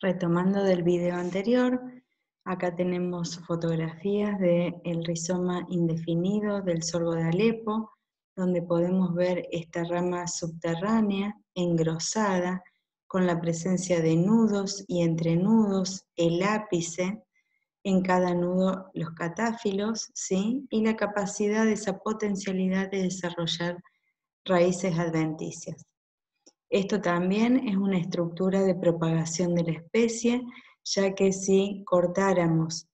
Retomando del video anterior, acá tenemos fotografías del el rizoma indefinido del sorgo de Alepo, donde podemos ver esta rama subterránea engrosada con la presencia de nudos y entrenudos, el ápice, en cada nudo los catáfilos, ¿sí? y la capacidad de esa potencialidad de desarrollar raíces adventicias. Esto también es una estructura de propagación de la especie, ya que si cortáramos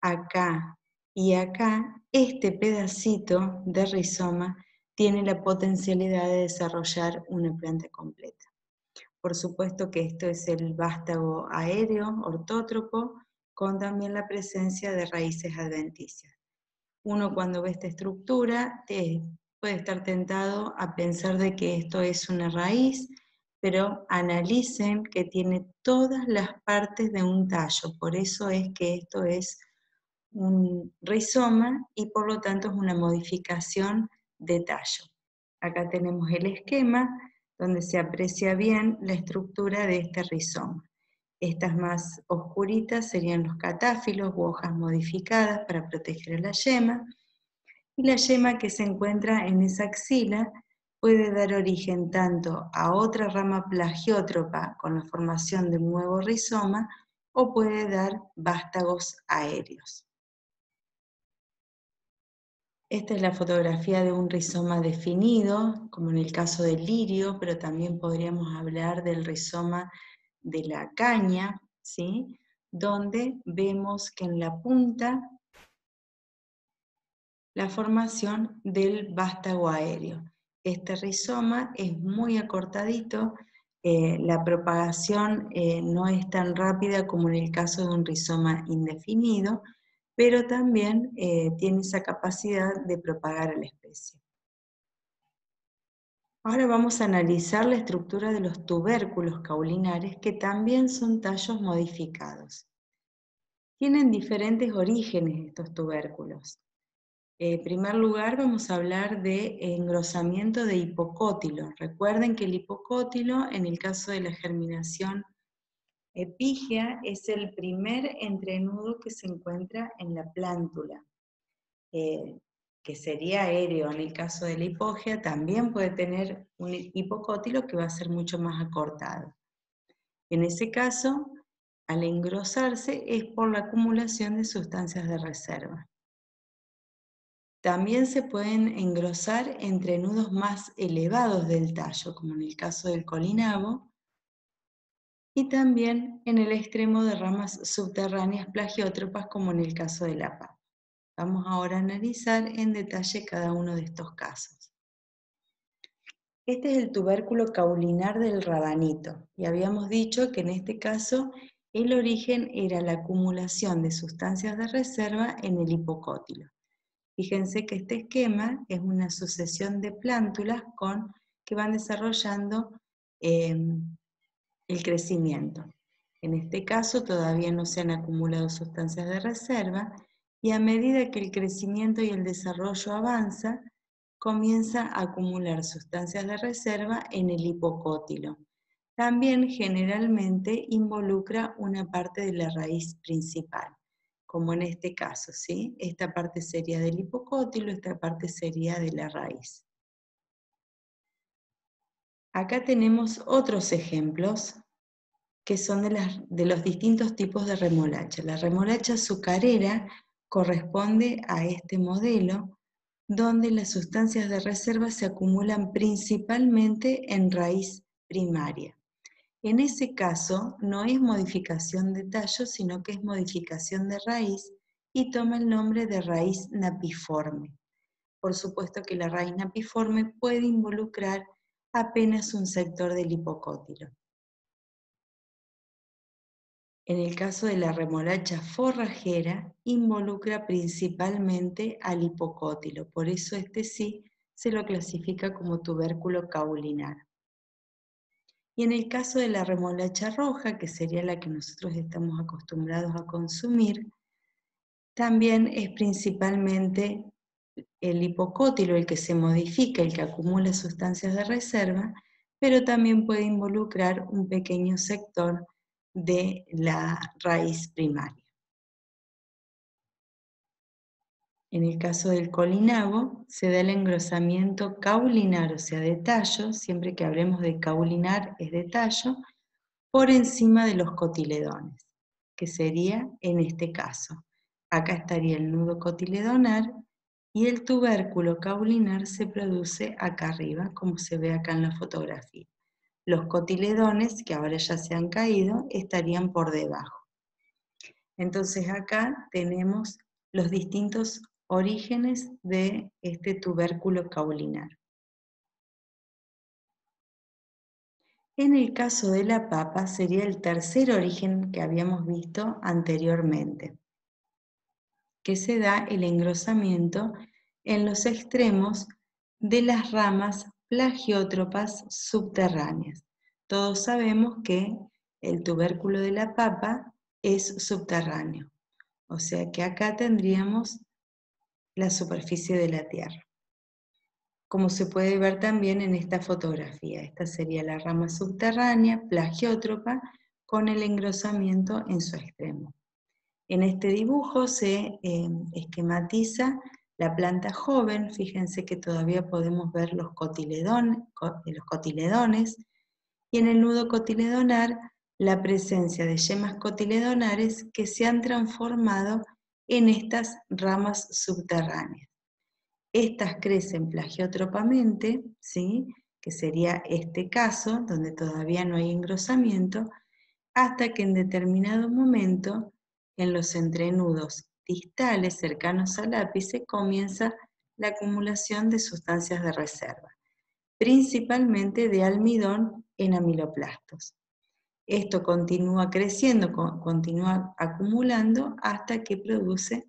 acá y acá, este pedacito de rizoma tiene la potencialidad de desarrollar una planta completa. Por supuesto que esto es el vástago aéreo, ortótropo, con también la presencia de raíces adventicias. Uno cuando ve esta estructura puede estar tentado a pensar de que esto es una raíz, pero analicen que tiene todas las partes de un tallo, por eso es que esto es un rizoma y por lo tanto es una modificación de tallo. Acá tenemos el esquema donde se aprecia bien la estructura de este rizoma. Estas más oscuritas serían los catáfilos u hojas modificadas para proteger la yema. Y la yema que se encuentra en esa axila puede dar origen tanto a otra rama plagiótropa con la formación de un nuevo rizoma o puede dar vástagos aéreos. Esta es la fotografía de un rizoma definido, como en el caso del lirio, pero también podríamos hablar del rizoma de la caña, ¿sí? donde vemos que en la punta la formación del vástago aéreo. Este rizoma es muy acortadito, eh, la propagación eh, no es tan rápida como en el caso de un rizoma indefinido, pero también eh, tiene esa capacidad de propagar a la especie. Ahora vamos a analizar la estructura de los tubérculos caulinares que también son tallos modificados. Tienen diferentes orígenes estos tubérculos. En primer lugar vamos a hablar de engrosamiento de hipocótilo. Recuerden que el hipocótilo, en el caso de la germinación epígea, es el primer entrenudo que se encuentra en la plántula. Eh, que sería aéreo en el caso de la hipogea, también puede tener un hipocótilo que va a ser mucho más acortado. En ese caso, al engrosarse es por la acumulación de sustancias de reserva. También se pueden engrosar entre nudos más elevados del tallo, como en el caso del colinabo, y también en el extremo de ramas subterráneas plagiótropas, como en el caso de la. Vamos ahora a analizar en detalle cada uno de estos casos. Este es el tubérculo caulinar del rabanito y habíamos dicho que en este caso el origen era la acumulación de sustancias de reserva en el hipocótilo. Fíjense que este esquema es una sucesión de plántulas con, que van desarrollando em, el crecimiento. En este caso todavía no se han acumulado sustancias de reserva y a medida que el crecimiento y el desarrollo avanza, comienza a acumular sustancias de reserva en el hipocótilo. También generalmente involucra una parte de la raíz principal, como en este caso, ¿sí? Esta parte sería del hipocótilo, esta parte sería de la raíz. Acá tenemos otros ejemplos que son de, de los distintos tipos de remolacha. La remolacha azucarera corresponde a este modelo donde las sustancias de reserva se acumulan principalmente en raíz primaria. En ese caso, no es modificación de tallo, sino que es modificación de raíz y toma el nombre de raíz napiforme. Por supuesto que la raíz napiforme puede involucrar apenas un sector del hipocótilo. En el caso de la remolacha forrajera, involucra principalmente al hipocótilo, por eso este sí se lo clasifica como tubérculo caulinar. Y en el caso de la remolacha roja, que sería la que nosotros estamos acostumbrados a consumir, también es principalmente el hipocótilo el que se modifica, el que acumula sustancias de reserva, pero también puede involucrar un pequeño sector de la raíz primaria. En el caso del colinago, se da el engrosamiento caulinar, o sea, de tallo, siempre que hablemos de caulinar es de tallo, por encima de los cotiledones, que sería en este caso. Acá estaría el nudo cotiledonar y el tubérculo caulinar se produce acá arriba, como se ve acá en la fotografía. Los cotiledones, que ahora ya se han caído, estarían por debajo. Entonces acá tenemos los distintos Orígenes de este tubérculo caulinar. En el caso de la papa sería el tercer origen que habíamos visto anteriormente, que se da el engrosamiento en los extremos de las ramas plagiótropas subterráneas. Todos sabemos que el tubérculo de la papa es subterráneo, o sea que acá tendríamos la superficie de la Tierra. Como se puede ver también en esta fotografía, esta sería la rama subterránea, plagiótropa, con el engrosamiento en su extremo. En este dibujo se eh, esquematiza la planta joven, fíjense que todavía podemos ver los, los cotiledones, y en el nudo cotiledonar la presencia de yemas cotiledonares que se han transformado en estas ramas subterráneas. Estas crecen plagiotropamente, ¿sí? que sería este caso, donde todavía no hay engrosamiento, hasta que en determinado momento, en los entrenudos distales cercanos al ápice, comienza la acumulación de sustancias de reserva, principalmente de almidón en amiloplastos. Esto continúa creciendo, continúa acumulando hasta que produce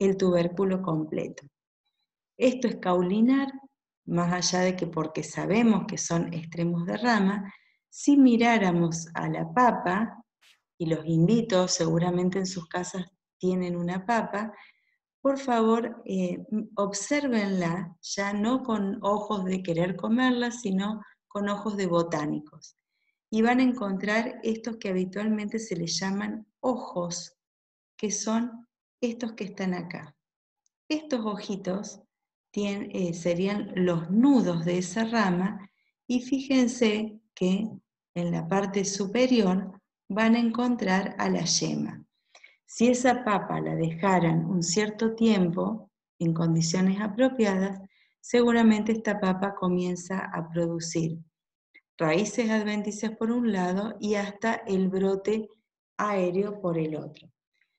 el tubérculo completo. Esto es caulinar, más allá de que porque sabemos que son extremos de rama, si miráramos a la papa, y los invito, seguramente en sus casas tienen una papa, por favor, eh, obsérvenla ya no con ojos de querer comerla, sino con ojos de botánicos y van a encontrar estos que habitualmente se les llaman ojos, que son estos que están acá. Estos ojitos eh, serían los nudos de esa rama y fíjense que en la parte superior van a encontrar a la yema. Si esa papa la dejaran un cierto tiempo en condiciones apropiadas, seguramente esta papa comienza a producir raíces adventicias por un lado y hasta el brote aéreo por el otro.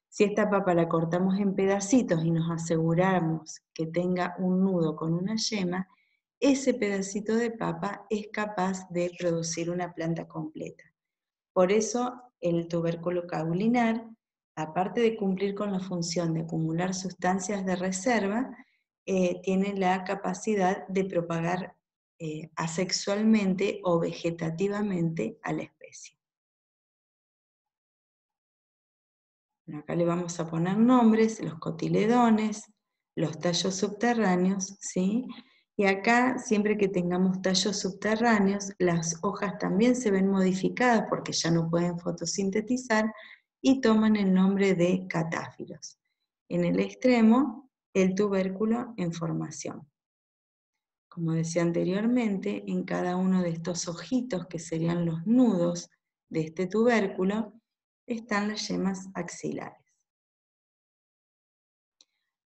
Si esta papa la cortamos en pedacitos y nos aseguramos que tenga un nudo con una yema, ese pedacito de papa es capaz de producir una planta completa. Por eso el tubérculo caulinar, aparte de cumplir con la función de acumular sustancias de reserva, eh, tiene la capacidad de propagar eh, asexualmente o vegetativamente a la especie. acá le vamos a poner nombres, los cotiledones, los tallos subterráneos, ¿sí? Y acá, siempre que tengamos tallos subterráneos, las hojas también se ven modificadas porque ya no pueden fotosintetizar y toman el nombre de catáfilos. En el extremo, el tubérculo en formación. Como decía anteriormente, en cada uno de estos ojitos, que serían los nudos de este tubérculo, están las yemas axilares.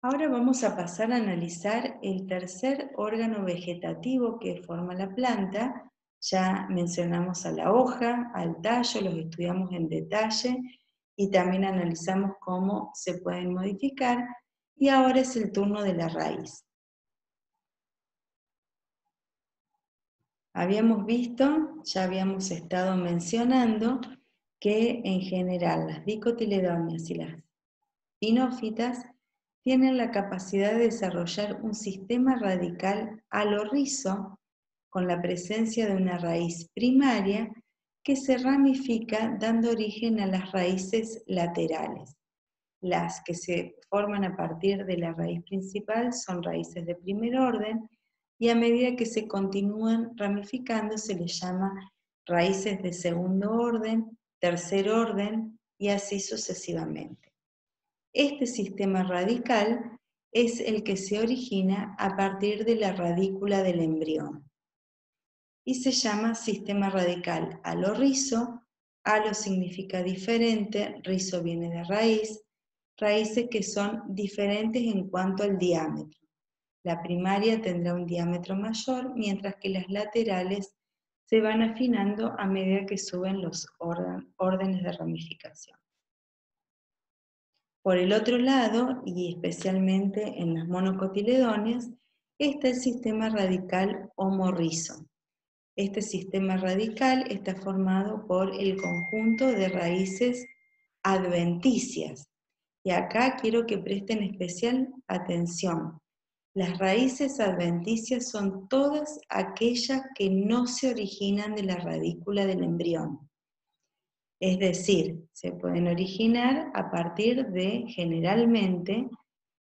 Ahora vamos a pasar a analizar el tercer órgano vegetativo que forma la planta. Ya mencionamos a la hoja, al tallo, los estudiamos en detalle y también analizamos cómo se pueden modificar. Y ahora es el turno de la raíz. Habíamos visto, ya habíamos estado mencionando, que en general las dicotiledóneas y las pinófitas tienen la capacidad de desarrollar un sistema radical a lo rizo con la presencia de una raíz primaria que se ramifica dando origen a las raíces laterales. Las que se forman a partir de la raíz principal son raíces de primer orden y a medida que se continúan ramificando se les llama raíces de segundo orden, tercer orden y así sucesivamente. Este sistema radical es el que se origina a partir de la radícula del embrión y se llama sistema radical alo rizo. Alo significa diferente, rizo viene de raíz, raíces que son diferentes en cuanto al diámetro. La primaria tendrá un diámetro mayor, mientras que las laterales se van afinando a medida que suben los órdenes de ramificación. Por el otro lado, y especialmente en las monocotiledonias, está el sistema radical homorrizo. Este sistema radical está formado por el conjunto de raíces adventicias. Y acá quiero que presten especial atención. Las raíces adventicias son todas aquellas que no se originan de la radícula del embrión. Es decir, se pueden originar a partir de, generalmente,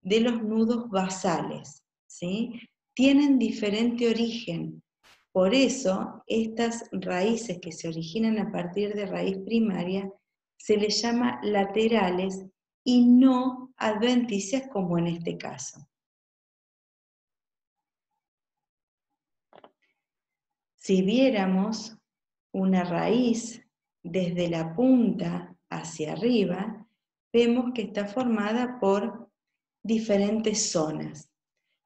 de los nudos basales. ¿sí? Tienen diferente origen. Por eso, estas raíces que se originan a partir de raíz primaria se les llama laterales y no adventicias como en este caso. Si viéramos una raíz desde la punta hacia arriba, vemos que está formada por diferentes zonas.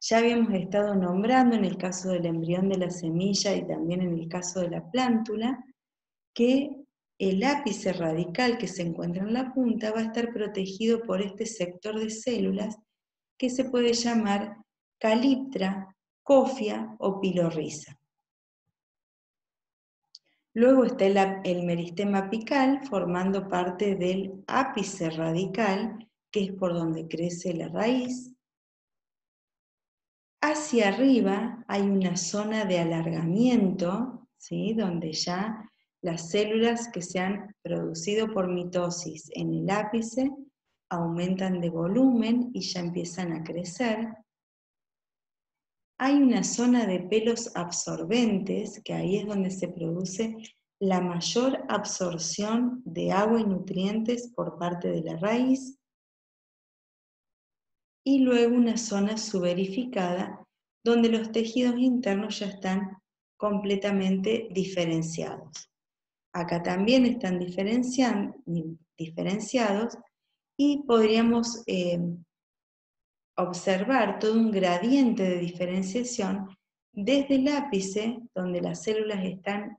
Ya habíamos estado nombrando en el caso del embrión de la semilla y también en el caso de la plántula, que el ápice radical que se encuentra en la punta va a estar protegido por este sector de células que se puede llamar caliptra, cofia o pilorriza. Luego está el, meristema apical formando parte del ápice radical, que es por donde crece la raíz. Hacia arriba hay una zona de alargamiento, ¿sí? donde ya las células que se han producido por mitosis en el ápice aumentan de volumen y ya empiezan a crecer hay una zona de pelos absorbentes, que ahí es donde se produce la mayor absorción de agua y nutrientes por parte de la raíz, y luego una zona suberificada, donde los tejidos internos ya están completamente diferenciados. Acá también están diferenciados y podríamos eh, observar todo un gradiente de diferenciación desde el ápice, donde las células están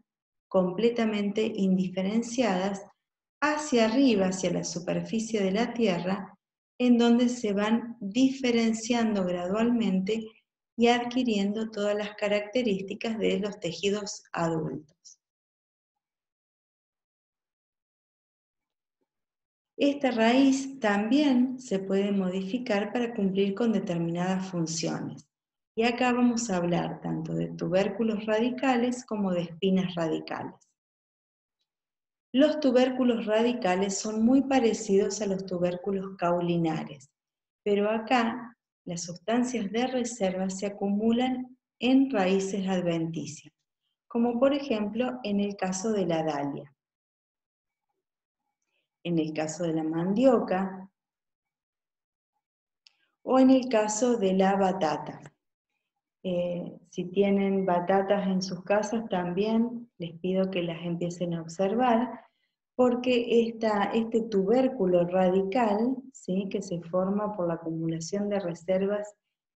completamente indiferenciadas, hacia arriba, hacia la superficie de la Tierra, en donde se van diferenciando gradualmente y adquiriendo todas las características de los tejidos adultos. Esta raíz también se puede modificar para cumplir con determinadas funciones. Y acá vamos a hablar tanto de tubérculos radicales como de espinas radicales. Los tubérculos radicales son muy parecidos a los tubérculos caulinares, pero acá las sustancias de reserva se acumulan en raíces adventicias, como por ejemplo en el caso de la dalia en el caso de la mandioca o en el caso de la batata. Eh, si tienen batatas en sus casas también les pido que las empiecen a observar porque este tubérculo radical ¿sí? que se forma por la acumulación de reservas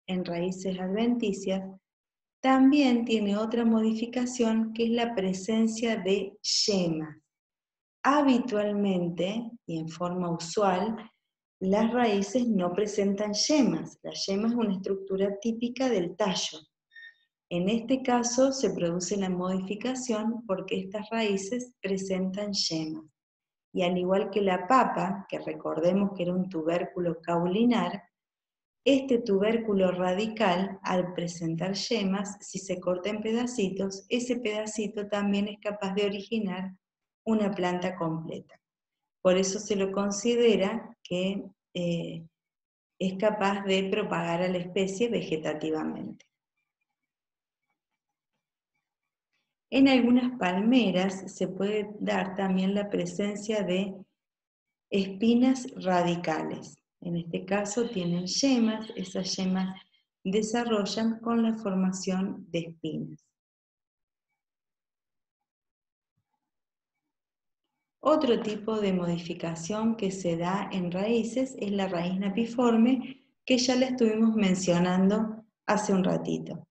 en raíces adventicias también tiene otra modificación que es la presencia de yemas habitualmente y en forma usual, las raíces no presentan yemas. La yema es una estructura típica del tallo. En este caso se produce la modificación porque estas raíces presentan yemas. Y al igual que la papa, que recordemos que era un tubérculo caulinar, este tubérculo radical, al presentar yemas, si se corta en pedacitos, ese pedacito también es capaz de originar una planta completa. Por eso se lo considera que eh, es capaz de propagar a la especie vegetativamente. En algunas palmeras se puede dar también la presencia de espinas radicales. En este caso tienen yemas, esas yemas desarrollan con la formación de espinas. Otro tipo de modificación que se da en raíces es la raíz napiforme, que ya la estuvimos mencionando hace un ratito.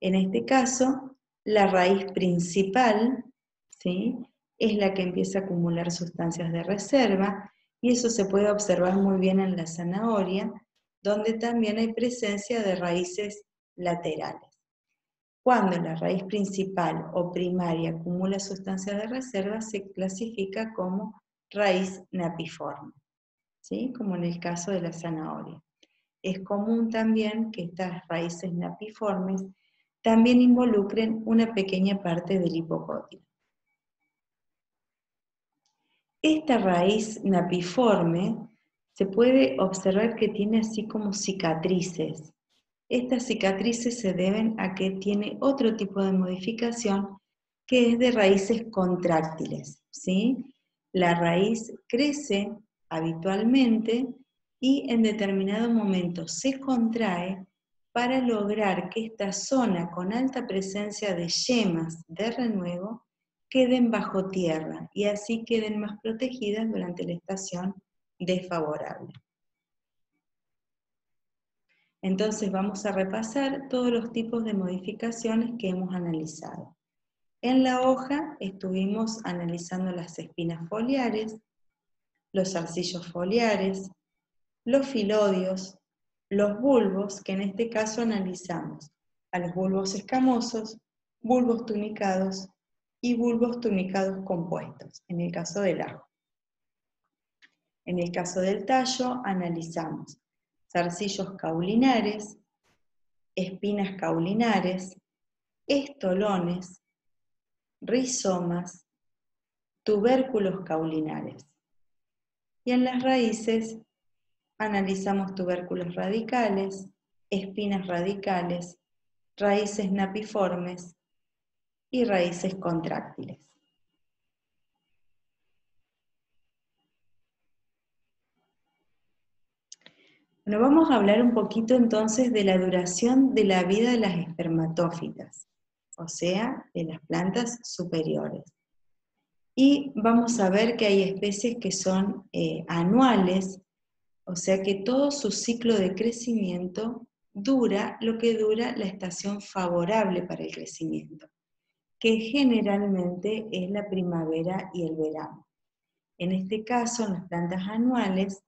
En este caso, la raíz principal ¿sí? es la que empieza a acumular sustancias de reserva y eso se puede observar muy bien en la zanahoria, donde también hay presencia de raíces laterales. Cuando la raíz principal o primaria acumula sustancias de reserva, se clasifica como raíz napiforme, ¿sí? como en el caso de la zanahoria. Es común también que estas raíces napiformes también involucren una pequeña parte del hipocótilo. Esta raíz napiforme se puede observar que tiene así como cicatrices, estas cicatrices se deben a que tiene otro tipo de modificación que es de raíces contráctiles. ¿sí? La raíz crece habitualmente y en determinado momento se contrae para lograr que esta zona con alta presencia de yemas de renuevo queden bajo tierra y así queden más protegidas durante la estación desfavorable. Entonces vamos a repasar todos los tipos de modificaciones que hemos analizado. En la hoja estuvimos analizando las espinas foliares, los zarcillos foliares, los filodios, los bulbos, que en este caso analizamos a los bulbos escamosos, bulbos tunicados y bulbos tunicados compuestos, en el caso del ajo. En el caso del tallo analizamos zarcillos caulinares, espinas caulinares, estolones, rizomas, tubérculos caulinares. Y en las raíces analizamos tubérculos radicales, espinas radicales, raíces napiformes y raíces contráctiles. Bueno, vamos a hablar un poquito entonces de la duración de la vida de las espermatófitas, o sea, de las plantas superiores. Y vamos a ver que hay especies que son eh, anuales, o sea que todo su ciclo de crecimiento dura lo que dura la estación favorable para el crecimiento, que generalmente es la primavera y el verano. En este caso, las plantas anuales,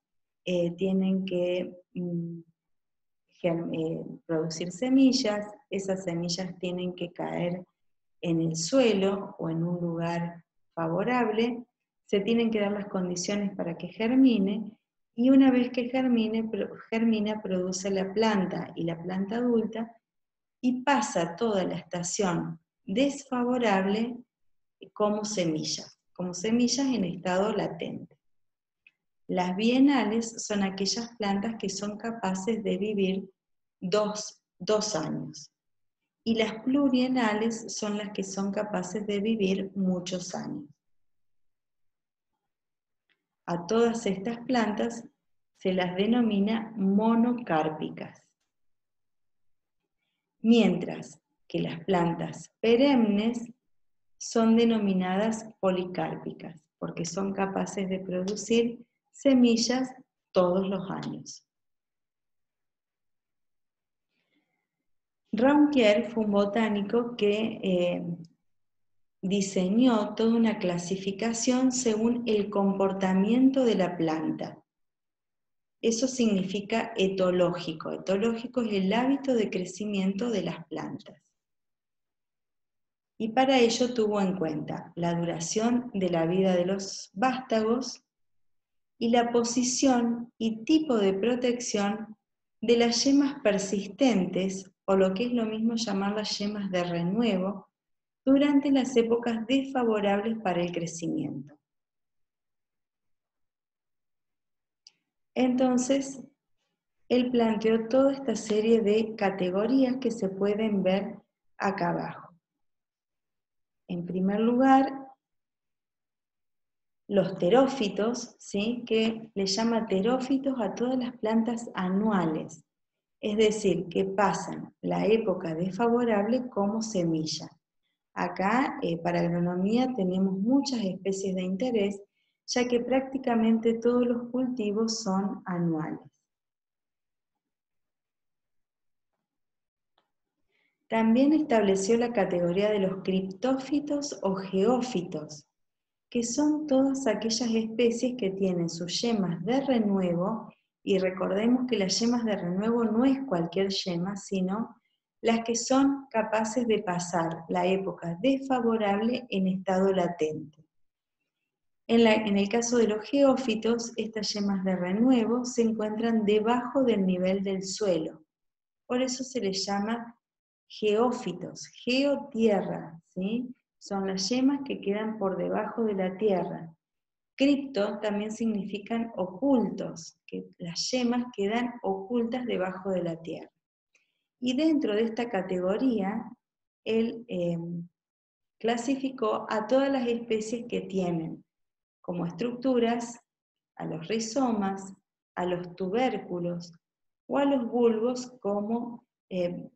eh, tienen que mm, eh, producir semillas, esas semillas tienen que caer en el suelo o en un lugar favorable, se tienen que dar las condiciones para que germine. Y una vez que germine, germina, produce la planta y la planta adulta y pasa toda la estación desfavorable como semillas, como semillas en estado latente. Las bienales son aquellas plantas que son capaces de vivir dos, años. Y las plurienales son las que son capaces de vivir muchos años. A todas estas plantas se las denomina monocárpicas. Mientras que las plantas perennes son denominadas policárpicas, porque son capaces de producir semillas todos los años. Raunquier fue un botánico que eh, diseñó toda una clasificación según el comportamiento de la planta. Eso significa etológico. Etológico es el hábito de crecimiento de las plantas. Y para ello tuvo en cuenta la duración de la vida de los vástagos, y la posición y tipo de protección de las yemas persistentes, o lo que es lo mismo llamar las yemas de renuevo, durante las épocas desfavorables para el crecimiento. Entonces, él planteó toda esta serie de categorías que se pueden ver acá abajo. en primer lugar, los terófitos, ¿sí? que le llama terófitos a todas las plantas anuales, es decir, que pasan la época desfavorable como semilla. Acá, eh, para agronomía, tenemos muchas especies de interés, ya que prácticamente todos los cultivos son anuales. También estableció la categoría de los criptófitos o geófitos, que son todas aquellas especies que tienen sus yemas de renuevo, y recordemos que las yemas de renuevo no es cualquier yema, sino las que son capaces de pasar la época desfavorable en estado latente. En, en, el caso de los geófitos, estas yemas de renuevo se encuentran debajo del nivel del suelo. Por eso se les llama geófitos, geotierra, ¿sí? Son las yemas que quedan por debajo de la tierra. Cripto también significan ocultos, que las yemas quedan ocultas debajo de la tierra. Y dentro de esta categoría, él em, clasificó a todas las especies que tienen como estructuras a los rizomas, a los tubérculos o a los bulbos como em,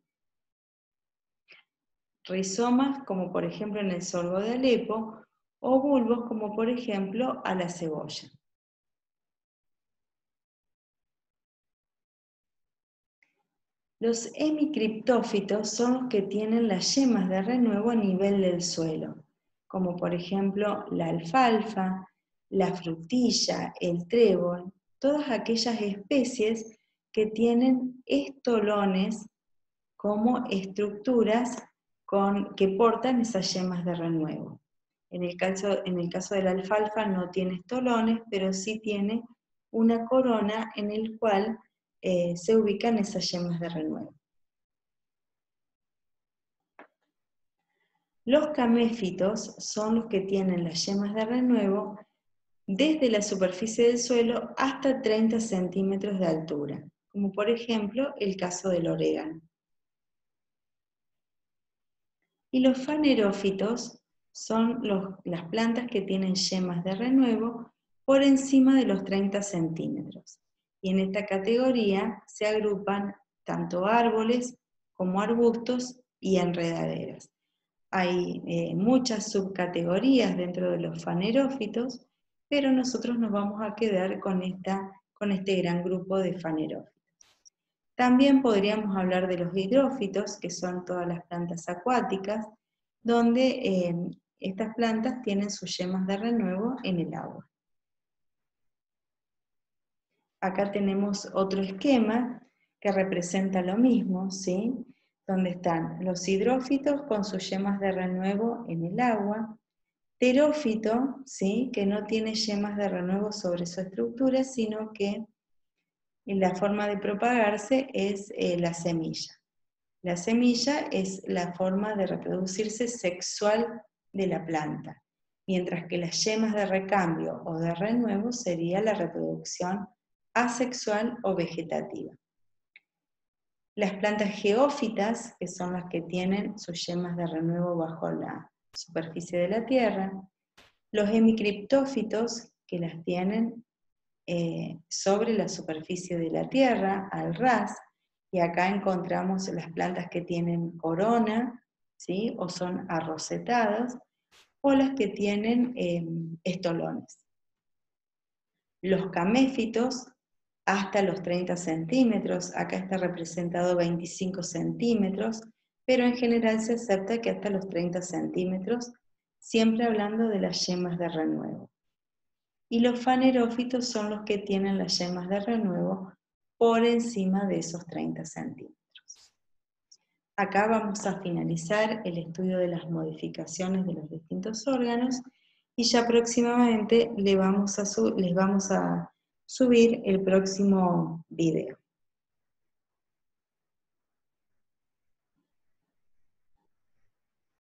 rizomas como por ejemplo en el sorgo de Alepo, o bulbos como por ejemplo a la cebolla. Los hemicriptófitos son los que tienen las yemas de renuevo a nivel del suelo, como por ejemplo la alfalfa, la frutilla, el trébol, todas aquellas especies que tienen estolones como estructuras que portan esas yemas de renuevo. En el, caso, en el caso de la alfalfa no tiene estolones, pero sí tiene una corona en el cual eh, se ubican esas yemas de renuevo. Los caméfitos son los que tienen las yemas de renuevo desde la superficie del suelo hasta 30 centímetros de altura, como por ejemplo el caso del orégano. Y los fanerófitos son las plantas que tienen yemas de renuevo por encima de los 30 centímetros. Y en esta categoría se agrupan tanto árboles como arbustos y enredaderas. Hay eh, muchas subcategorías dentro de los fanerófitos, pero nosotros nos vamos a quedar con, esta, con este gran grupo de fanerófitos. También podríamos hablar de los hidrófitos, que son todas las plantas acuáticas, donde eh, estas plantas tienen sus yemas de renuevo en el agua. Acá tenemos otro esquema que representa lo mismo, ¿sí? donde están los hidrófitos con sus yemas de renuevo en el agua, terófito, ¿sí? que no tiene yemas de renuevo sobre su estructura, sino que la forma de propagarse es eh, la semilla. La semilla es la forma de reproducirse sexual de la planta, mientras que las yemas de recambio o de renuevo sería la reproducción asexual o vegetativa. Las plantas geófitas, que son las que tienen sus yemas de renuevo bajo la superficie de la tierra, los hemicriptófitos, que las tienen eh, sobre la superficie de la tierra, al ras, y acá encontramos las plantas que tienen corona, ¿sí? o son arrocetadas, o las que tienen em, estolones. Los caméfitos hasta los 30 centímetros, acá está representado 25 centímetros, pero en general se acepta que hasta los 30 centímetros, siempre hablando de las yemas de renuevo y los fanerófitos son los que tienen las yemas de renuevo por encima de esos 30 centímetros. Acá vamos a finalizar el estudio de las modificaciones de los distintos órganos y ya próximamente les vamos a subir el próximo video.